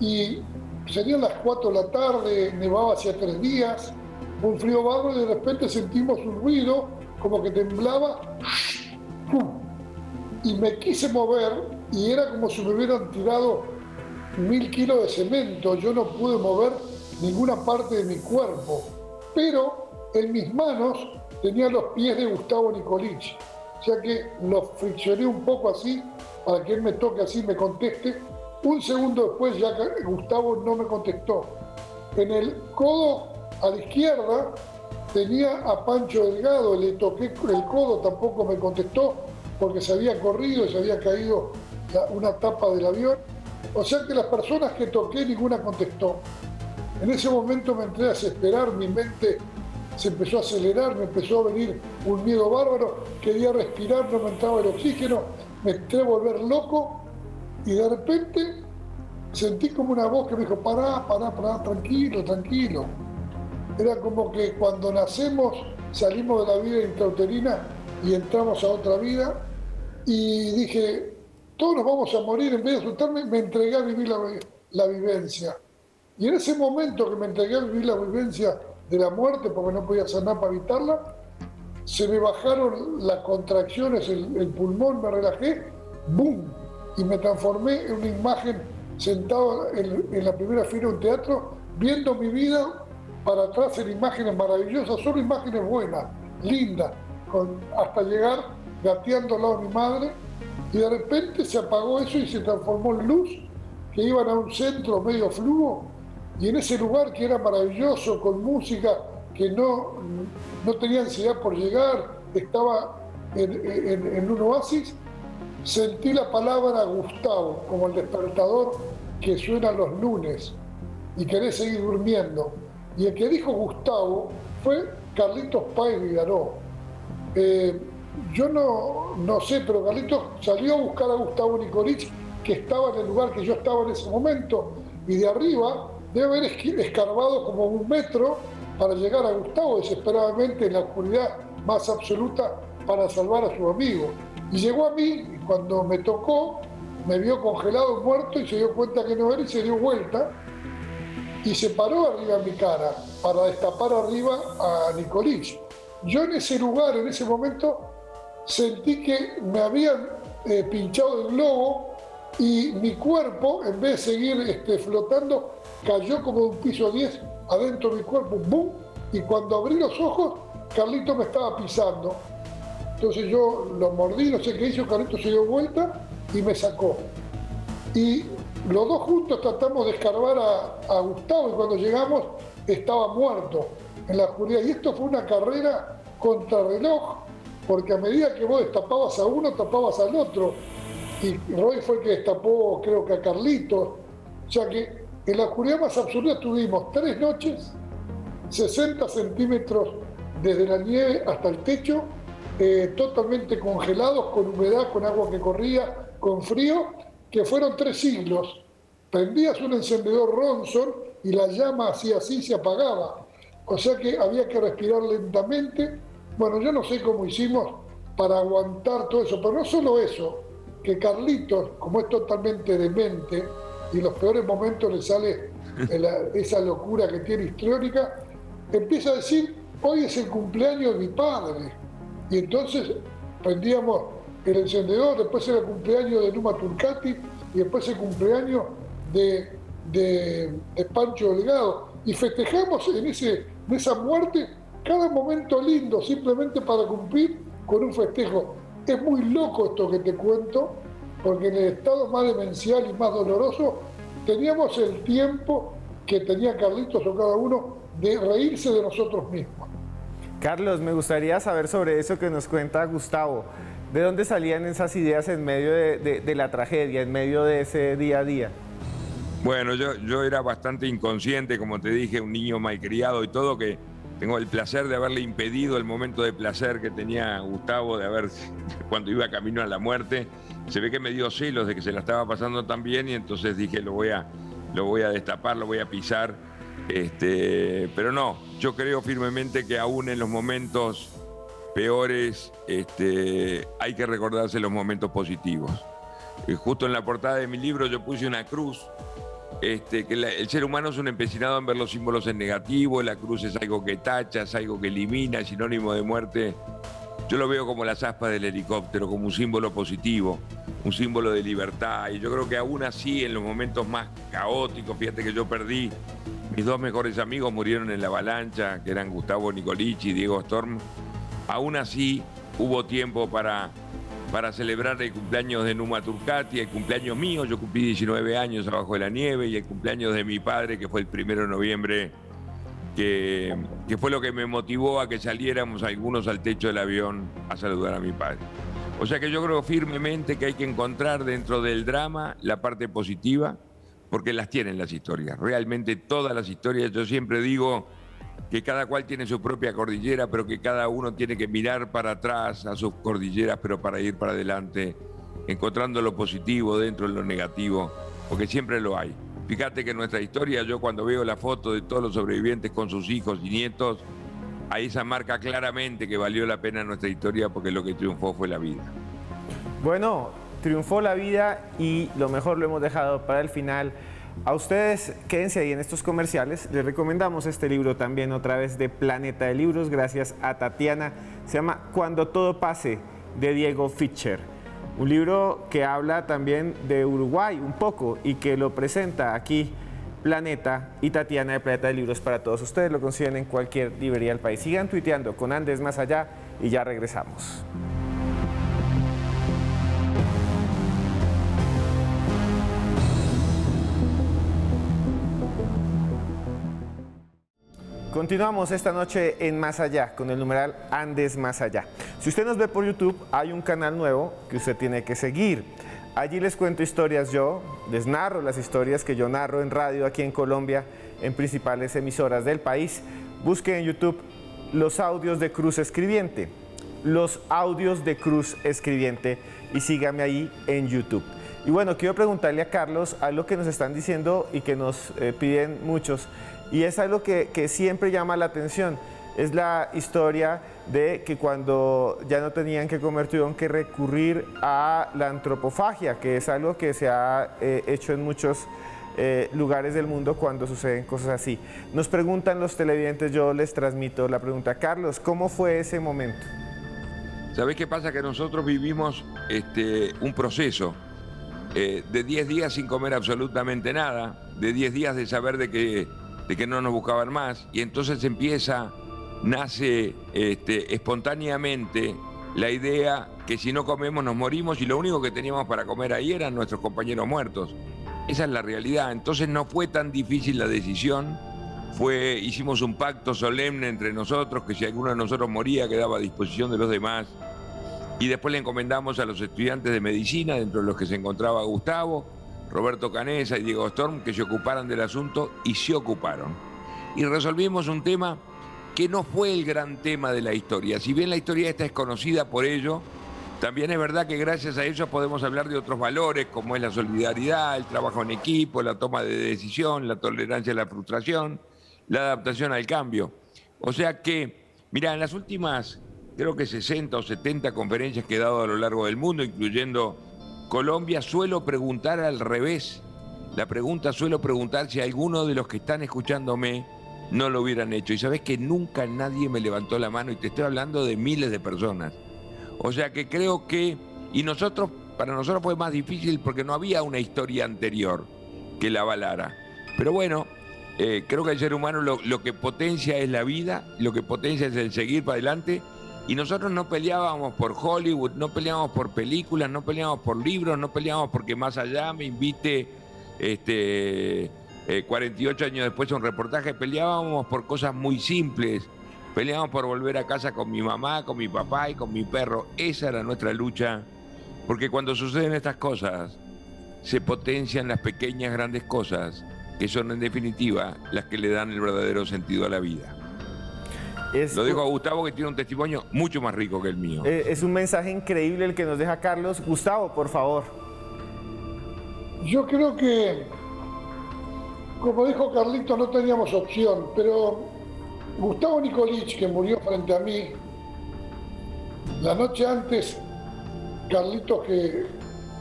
Y serían las 4 de la tarde, nevaba hacía tres días, un frío barro y de repente sentimos un ruido como que temblaba. Y me quise mover y era como si me hubieran tirado mil kilos de cemento. Yo no pude mover ninguna parte de mi cuerpo. Pero en mis manos tenía los pies de Gustavo Nicolich. O sea que los friccioné un poco así para que él me toque así, me conteste. Un segundo después ya Gustavo no me contestó. En el codo a la izquierda tenía a Pancho Delgado, le toqué el codo, tampoco me contestó porque se había corrido se había caído una tapa del avión. O sea que las personas que toqué ninguna contestó. En ese momento me entré a desesperar, mi mente se empezó a acelerar, me empezó a venir un miedo bárbaro, quería respirar, no me entraba el oxígeno, me entré a volver loco y de repente sentí como una voz que me dijo, pará, pará, pará, tranquilo, tranquilo. Era como que cuando nacemos salimos de la vida intrauterina y entramos a otra vida y dije, todos nos vamos a morir, en vez de asustarme, me entregué a vivir la, la vivencia. Y en ese momento que me entregué a vivir la vivencia de la muerte, porque no podía hacer nada para evitarla, se me bajaron las contracciones, el, pulmón, me relajé, ¡boom! Y me transformé en una imagen sentado en, la primera fila de un teatro, viendo mi vida para atrás en imágenes maravillosas, solo imágenes buenas, lindas, hasta llegar gateando al lado de mi madre, y de repente se apagó eso y se transformó en luz, que iban a un centro medio flujo, y en ese lugar que era maravilloso, con música, que no, no tenía ansiedad por llegar, estaba en, un oasis, sentí la palabra Gustavo como el despertador que suena los lunes y querés seguir durmiendo. Y el que dijo Gustavo fue Carlitos Páez Vidaró. Eh, yo no, no sé, pero Carlitos salió a buscar a Gustavo Nicolich, que estaba en el lugar que yo estaba en ese momento, y de arriba debe haber escarbado como un metro para llegar a Gustavo desesperadamente en la oscuridad más absoluta para salvar a su amigo. Y llegó a mí y cuando me tocó, me vio congelado, muerto y se dio cuenta que no era y se dio vuelta y se paró arriba de mi cara para destapar arriba a Nicolís. Yo en ese lugar, en ese momento, sentí que me habían eh, pinchado el globo y mi cuerpo, en vez de seguir este, flotando, cayó como un piso 10 adentro de mi cuerpo, ¡bum! Y cuando abrí los ojos, Carlito me estaba pisando. Entonces yo lo mordí, no sé qué hizo, Carlito se dio vuelta y me sacó. Y los dos juntos tratamos de escarbar a, Gustavo y cuando llegamos estaba muerto en la oscuridad. Y esto fue una carrera contra reloj, porque a medida que vos destapabas a uno, tapabas al otro. Y Roy fue el que destapó, creo que a Carlito. O sea que en la oscuridad más absurda tuvimos tres noches, 60 centímetros desde la nieve hasta el techo, eh, totalmente congelados, con humedad, con agua que corría, con frío, que fueron tres siglos. Prendías un encendedor Ronson y la llama hacía así se apagaba. O sea que había que respirar lentamente. Bueno, yo no sé cómo hicimos, para aguantar todo eso. Pero no solo eso, que Carlitos, como es totalmente demente, y en los peores momentos le sale esa locura que tiene histriónica, empieza a decir, hoy es el cumpleaños de mi padre. Y entonces prendíamos el encendedor, después era el cumpleaños de Numa Turcati y después el cumpleaños de, de, Pancho Delgado. Y festejamos en, ese, en esa muerte cada momento lindo, simplemente para cumplir con un festejo. Es muy loco esto que te cuento, porque en el estado más demencial y más doloroso teníamos el tiempo que tenía Carlitos o cada uno de reírse de nosotros mismos. Carlos, me gustaría saber sobre eso que nos cuenta Gustavo. ¿De dónde salían esas ideas en medio de, la tragedia, en medio de ese día a día? Bueno, yo, yo era bastante inconsciente, como te dije, un niño malcriado y todo, que tengo el placer de haberle impedido el momento de placer que tenía Gustavo de haber, cuando iba camino a la muerte. Se ve que me dio celos de que se la estaba pasando tan bien y entonces dije, lo voy a, lo voy a destapar, lo voy a pisar. Este, pero no, yo creo firmemente que aún en los momentos peores este, hay que recordarse los momentos positivos. Eh, justo en la portada de mi libro yo puse una cruz este, que el ser humano es un empecinado en ver los símbolos en negativo, la cruz es algo que tacha, es algo que elimina, sinónimo de muerte. Yo lo veo como las aspas del helicóptero, como un símbolo positivo, un símbolo de libertad. Y yo creo que aún así, en los momentos más caóticos, fíjate que yo perdí, mis dos mejores amigos murieron en la avalancha, que eran Gustavo Nicolici y Diego Storm. Aún así, hubo tiempo para para celebrar el cumpleaños de Numa Turcati, el cumpleaños mío, yo cumplí 19 años abajo de la nieve, y el cumpleaños de mi padre, que fue el primero de noviembre, que, que fue lo que me motivó a que saliéramos algunos al techo del avión a saludar a mi padre. O sea que yo creo firmemente que hay que encontrar dentro del drama la parte positiva, porque las tienen las historias. Realmente todas las historias, yo siempre digo, que cada cual tiene su propia cordillera, pero que cada uno tiene que mirar para atrás a sus cordilleras, pero para ir para adelante, encontrando lo positivo dentro de lo negativo, porque siempre lo hay. Fíjate que en nuestra historia, yo cuando veo la foto de todos los sobrevivientes con sus hijos y nietos, ahí se marca claramente que valió la pena nuestra historia porque lo que triunfó fue la vida. Bueno, triunfó la vida y lo mejor lo hemos dejado para el final. A ustedes quédense ahí en estos comerciales. Les recomendamos este libro también otra vez de Planeta de Libros, gracias a Tatiana. Se llama Cuando todo pase, de Diego Fischer. Un libro que habla también de Uruguay un poco y que lo presenta aquí Planeta y Tatiana de Planeta de Libros para todos. Ustedes lo consiguen en cualquier librería del país. Sigan tuiteando con Andes más allá y ya regresamos. Continuamos esta noche en Más Allá con el numeral Andes Más Allá. Si usted nos ve por YouTube, hay un canal nuevo que usted tiene que seguir. Allí les cuento historias yo, les narro las historias que yo narro en radio aquí en Colombia, en principales emisoras del país. Busque en YouTube los audios de Cruz Escribiente, los audios de Cruz Escribiente y sígame ahí en YouTube. Y bueno, quiero preguntarle a Carlos algo que nos están diciendo y que nos eh, piden muchos y es algo que, siempre llama la atención. Es la historia de que cuando ya no tenían que comer tuvieron que recurrir a la antropofagia, que es algo que se ha eh, hecho en muchos eh, lugares del mundo cuando suceden cosas así. Nos preguntan los televidentes, yo les transmito la pregunta. Carlos, ¿cómo fue ese momento? ¿Sabés qué pasa? Que nosotros vivimos este, un proceso eh, de 10 días sin comer absolutamente nada, de 10 días de saber de que de que no nos buscaban más, y entonces empieza, nace este, espontáneamente la idea que si no comemos nos morimos y lo único que teníamos para comer ahí eran nuestros compañeros muertos. Esa es la realidad. Entonces no fue tan difícil la decisión. Fue, hicimos un pacto solemne entre nosotros que si alguno de nosotros moría quedaba a disposición de los demás. Y después le encomendamos a los estudiantes de medicina, dentro de los que se encontraba Gustavo, Roberto Canesa y Diego Storm que se ocuparan del asunto y se ocuparon. Y resolvimos un tema que no fue el gran tema de la historia. Si bien la historia esta es conocida por ello, también es verdad que gracias a ello podemos hablar de otros valores como es la solidaridad, el trabajo en equipo, la toma de decisión, la tolerancia a la frustración, la adaptación al cambio. O sea que, mira, en las últimas creo que 60 o 70 conferencias que he dado a lo largo del mundo, incluyendo Colombia, suelo preguntar al revés. La pregunta suelo preguntar si alguno de los que están escuchándome no lo hubieran hecho. Y sabes que nunca nadie me levantó la mano y te estoy hablando de miles de personas. O sea que creo que, y nosotros, para nosotros fue más difícil porque no había una historia anterior que la avalara. Pero bueno, eh, creo que el ser humano lo, lo que potencia es la vida, lo que potencia es el seguir para adelante y nosotros no peleábamos por Hollywood, no peleábamos por películas, no peleábamos por libros, no peleábamos porque más allá me invite este, 48 eh, años después a un reportaje, peleábamos por cosas muy simples. Peleábamos por volver a casa con mi mamá, con mi papá y con mi perro. Esa era nuestra lucha. Porque cuando suceden estas cosas, se potencian las pequeñas, grandes cosas, que son en definitiva las que le dan el verdadero sentido a la vida. Lo digo a Gustavo que tiene un testimonio mucho más rico que el mío. Eh, es un mensaje increíble el que nos deja Carlos. Gustavo, por favor. Yo creo que, como dijo Carlito, no teníamos opción, pero Gustavo Nicolich, que murió frente a mí, la noche antes, Carlitos que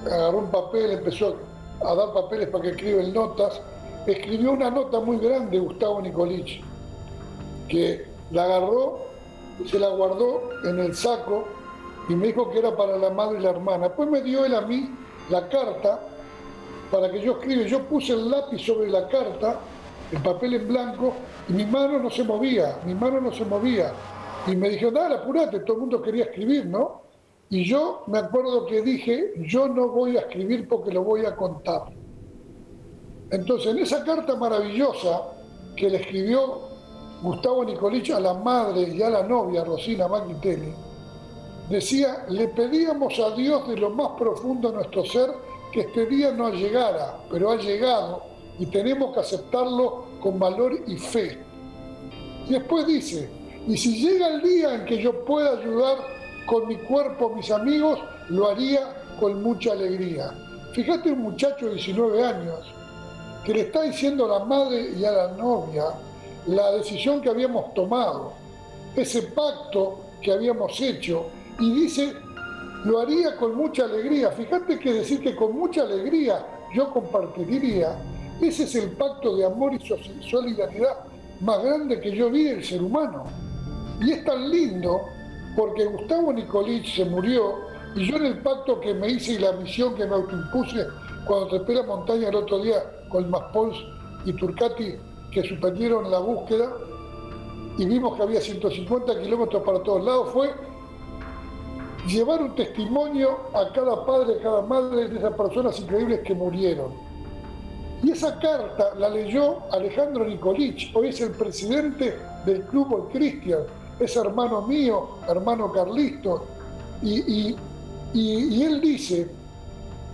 agarró un papel, empezó a dar papeles para que escriben notas, escribió una nota muy grande Gustavo Nicolich, que la agarró, se la guardó en el saco y me dijo que era para la madre y la hermana. Después me dio él a mí la carta para que yo escriba. Yo puse el lápiz sobre la carta, el papel en blanco, y mi mano no se movía, mi mano no se movía. Y me dijo, dale, apurate, todo el mundo quería escribir, ¿no? Y yo me acuerdo que dije, yo no voy a escribir porque lo voy a contar. Entonces, en esa carta maravillosa que le escribió Gustavo Nicolich a la madre y a la novia Rosina Magnitelli, decía, le pedíamos a Dios de lo más profundo de nuestro ser que este día no llegara, pero ha llegado y tenemos que aceptarlo con valor y fe. Y después dice, y si llega el día en que yo pueda ayudar con mi cuerpo a mis amigos, lo haría con mucha alegría. Fíjate un muchacho de 19 años que le está diciendo a la madre y a la novia, la decisión que habíamos tomado, ese pacto que habíamos hecho, y dice, lo haría con mucha alegría. Fíjate que decir que con mucha alegría yo compartiría, ese es el pacto de amor y solidaridad más grande que yo vi del ser humano. Y es tan lindo porque Gustavo Nicolich se murió y yo en el pacto que me hice y la misión que me autoimpuse cuando trepé la montaña el otro día con Maspols y Turcati, que suspendieron la búsqueda y vimos que había 150 kilómetros para todos lados, fue llevar un testimonio a cada padre, a cada madre de esas personas increíbles que murieron. Y esa carta la leyó Alejandro Nicolich, hoy es el presidente del Club Cristian, es hermano mío, hermano Carlisto, y, y él dice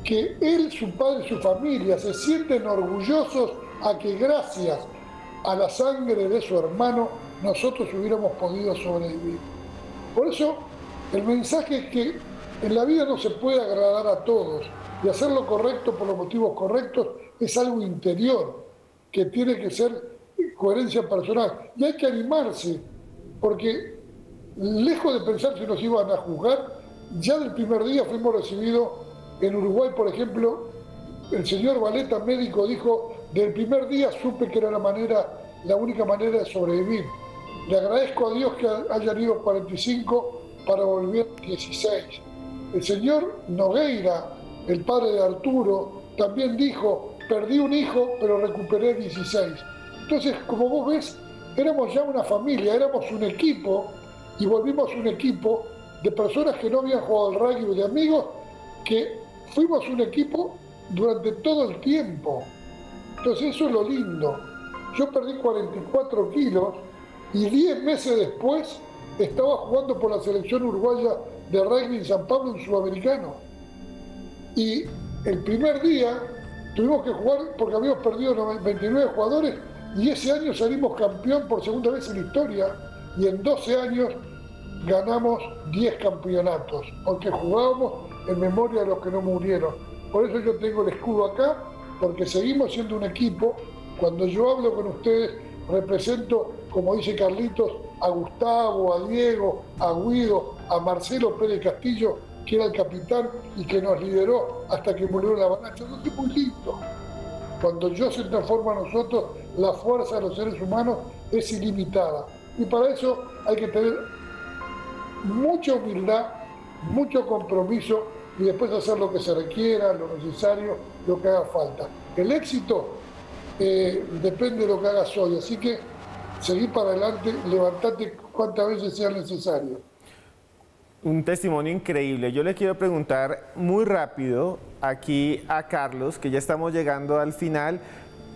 que él, su padre su familia se sienten orgullosos a que gracias a la sangre de su hermano nosotros hubiéramos podido sobrevivir. Por eso el mensaje es que en la vida no se puede agradar a todos y hacer lo correcto por los motivos correctos es algo interior que tiene que ser coherencia personal. Y hay que animarse, porque lejos de pensar si nos iban a juzgar, ya del primer día fuimos recibidos en Uruguay, por ejemplo, el señor Valeta, médico, dijo, del primer día supe que era la manera, la única manera de sobrevivir. Le agradezco a Dios que hayan ido 45 para volver 16. El señor Nogueira, el padre de Arturo, también dijo, perdí un hijo, pero recuperé 16. Entonces, como vos ves, éramos ya una familia, éramos un equipo y volvimos un equipo de personas que no habían jugado al rugby, de amigos, que fuimos un equipo durante todo el tiempo. Entonces eso es lo lindo. Yo perdí 44 kilos y 10 meses después estaba jugando por la selección uruguaya de rugby San Pablo, en Sudamericano. Y el primer día tuvimos que jugar porque habíamos perdido 29 jugadores y ese año salimos campeón por segunda vez en la historia y en 12 años ganamos 10 campeonatos porque jugábamos en memoria de los que no murieron. Por eso yo tengo el escudo acá, porque seguimos siendo un equipo. Cuando yo hablo con ustedes, represento, como dice Carlitos, a Gustavo, a Diego, a Guido, a Marcelo Pérez Castillo, que era el capitán y que nos lideró hasta que murió la avalancha. No muy lindo. Cuando Dios se transforma en nosotros, la fuerza de los seres humanos es ilimitada. Y para eso hay que tener mucha humildad, mucho compromiso y después hacer lo que se requiera, lo necesario, lo que haga falta. El éxito eh, depende de lo que hagas hoy, así que seguir para adelante, levantate cuantas veces sea necesario. Un testimonio increíble. Yo le quiero preguntar muy rápido aquí a Carlos, que ya estamos llegando al final.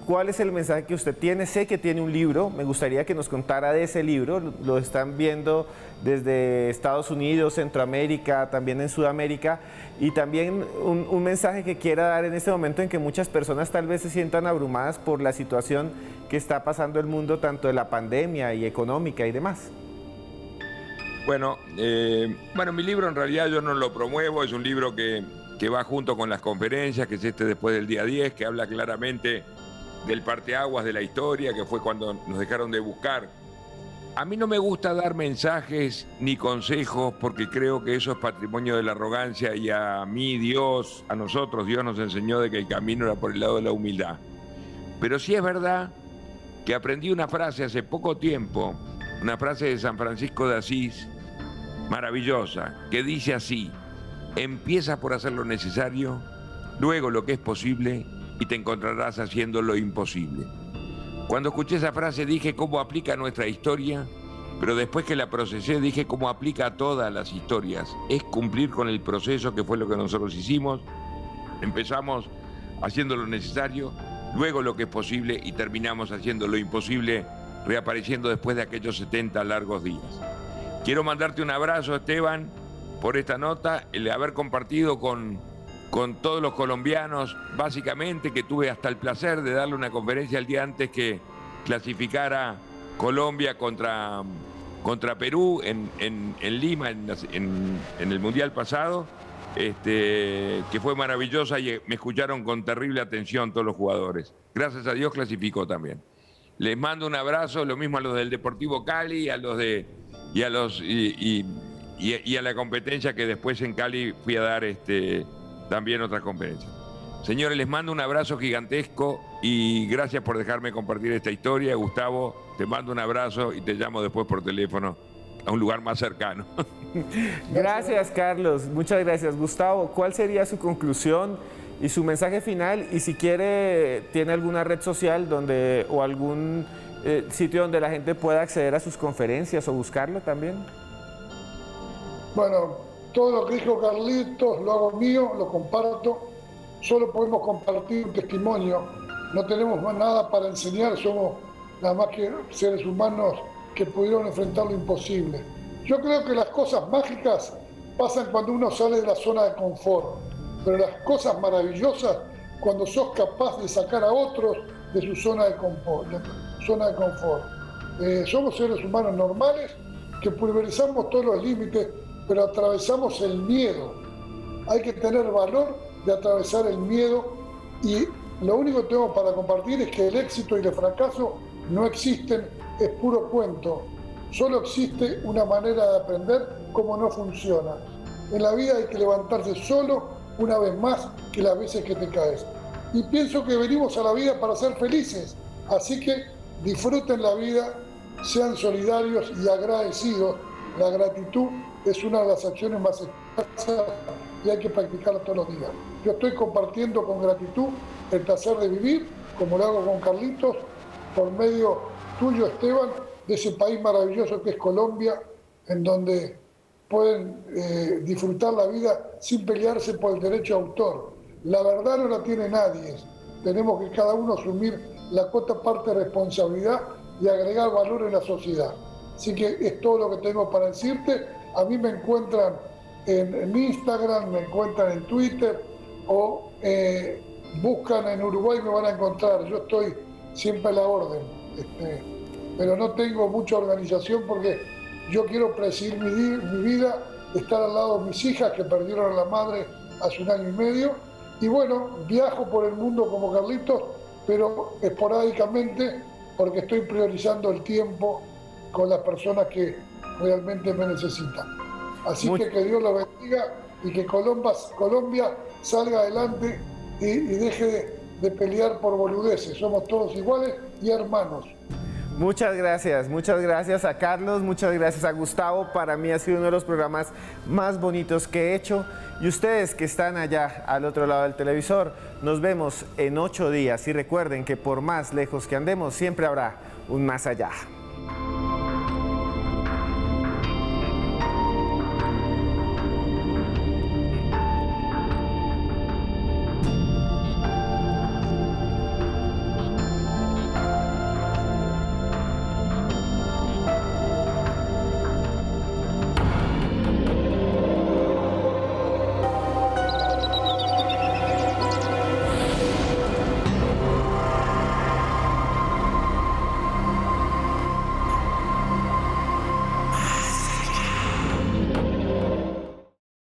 ¿Cuál es el mensaje que usted tiene? Sé que tiene un libro, me gustaría que nos contara de ese libro. Lo están viendo desde Estados Unidos, Centroamérica, también en Sudamérica. Y también un, mensaje que quiera dar en este momento en que muchas personas tal vez se sientan abrumadas por la situación que está pasando el mundo, tanto de la pandemia y económica y demás. Bueno, eh, bueno, mi libro en realidad yo no lo promuevo, es un libro que, que va junto con las conferencias, que es este después del día 10, que habla claramente del parteaguas de la historia, que fue cuando nos dejaron de buscar. A mí no me gusta dar mensajes ni consejos porque creo que eso es patrimonio de la arrogancia y a mí Dios, a nosotros Dios nos enseñó de que el camino era por el lado de la humildad. Pero sí es verdad que aprendí una frase hace poco tiempo, una frase de San Francisco de Asís, maravillosa, que dice así, empieza por hacer lo necesario, luego lo que es posible y te encontrarás haciendo lo imposible. Cuando escuché esa frase dije cómo aplica a nuestra historia, pero después que la procesé dije cómo aplica a todas las historias. Es cumplir con el proceso que fue lo que nosotros hicimos. Empezamos haciendo lo necesario, luego lo que es posible y terminamos haciendo lo imposible, reapareciendo después de aquellos 70 largos días. Quiero mandarte un abrazo, Esteban, por esta nota, el haber compartido con con todos los colombianos, básicamente, que tuve hasta el placer de darle una conferencia el día antes que clasificara Colombia contra, contra Perú en, Lima, en, el Mundial pasado, este, que fue maravillosa y me escucharon con terrible atención todos los jugadores. Gracias a Dios clasificó también. Les mando un abrazo, lo mismo a los del Deportivo Cali, a los de y a los y, y a la competencia que después en Cali fui a dar este también otras conferencias. Señores, les mando un abrazo gigantesco y gracias por dejarme compartir esta historia. Gustavo, te mando un abrazo y te llamo después por teléfono a un lugar más cercano. (laughs) Gracias, Carlos. Muchas gracias. Gustavo, ¿cuál sería su conclusión y su mensaje final? Y si quiere, ¿tiene alguna red social donde o algún eh, sitio donde la gente pueda acceder a sus conferencias o buscarlo también? Bueno, todo lo que dijo Carlitos lo hago mío, lo comparto. Solo podemos compartir un testimonio. No tenemos más nada para enseñar, somos nada más que seres humanos que pudieron enfrentar lo imposible. Yo creo que las cosas mágicas pasan cuando uno sale de la zona de confort, pero las cosas maravillosas cuando sos capaz de sacar a otros de su zona de confort. zona de confort. Eh, somos seres humanos normales que pulverizamos todos los límites pero atravesamos el miedo. Hay que tener valor de atravesar el miedo y lo único que tengo para compartir es que el éxito y el fracaso no existen, es puro cuento. Solo existe una manera de aprender cómo no funciona. En la vida hay que levantarse solo una vez más que las veces que te caes. Y pienso que venimos a la vida para ser felices, así que disfruten la vida, sean solidarios y agradecidos. La gratitud es una de las acciones más escasas y hay que practicarla todos los días. Yo estoy compartiendo con gratitud el placer de vivir, como lo hago con Carlitos, por medio tuyo, Esteban, de ese país maravilloso que es Colombia, en donde pueden eh, disfrutar la vida sin pelearse por el derecho a autor. La verdad no la tiene nadie. Tenemos que cada uno asumir la cuota parte de responsabilidad y agregar valor en la sociedad. Así que es todo lo que tengo para decirte a mí me encuentran en, Instagram, me encuentran en Twitter o eh, buscan en Uruguay me van a encontrar. Yo estoy siempre a la orden, este, pero no tengo mucha organización porque yo quiero presidir mi, vida, estar al lado de mis hijas que perdieron a la madre hace un año y medio. Y bueno, viajo por el mundo como Carlitos, pero esporádicamente porque estoy priorizando el tiempo con las personas que realmente me necesitan. Así que que Dios lo bendiga y que Colombia, Colombia salga adelante y, deje de, de pelear por boludeces. Somos todos iguales y hermanos. Muchas gracias, muchas gracias a Carlos, muchas gracias a Gustavo. Para mí ha sido uno de los programas más bonitos que he hecho. Y ustedes que están allá al otro lado del televisor, nos vemos en ocho días. Y recuerden que por más lejos que andemos, siempre habrá un más allá.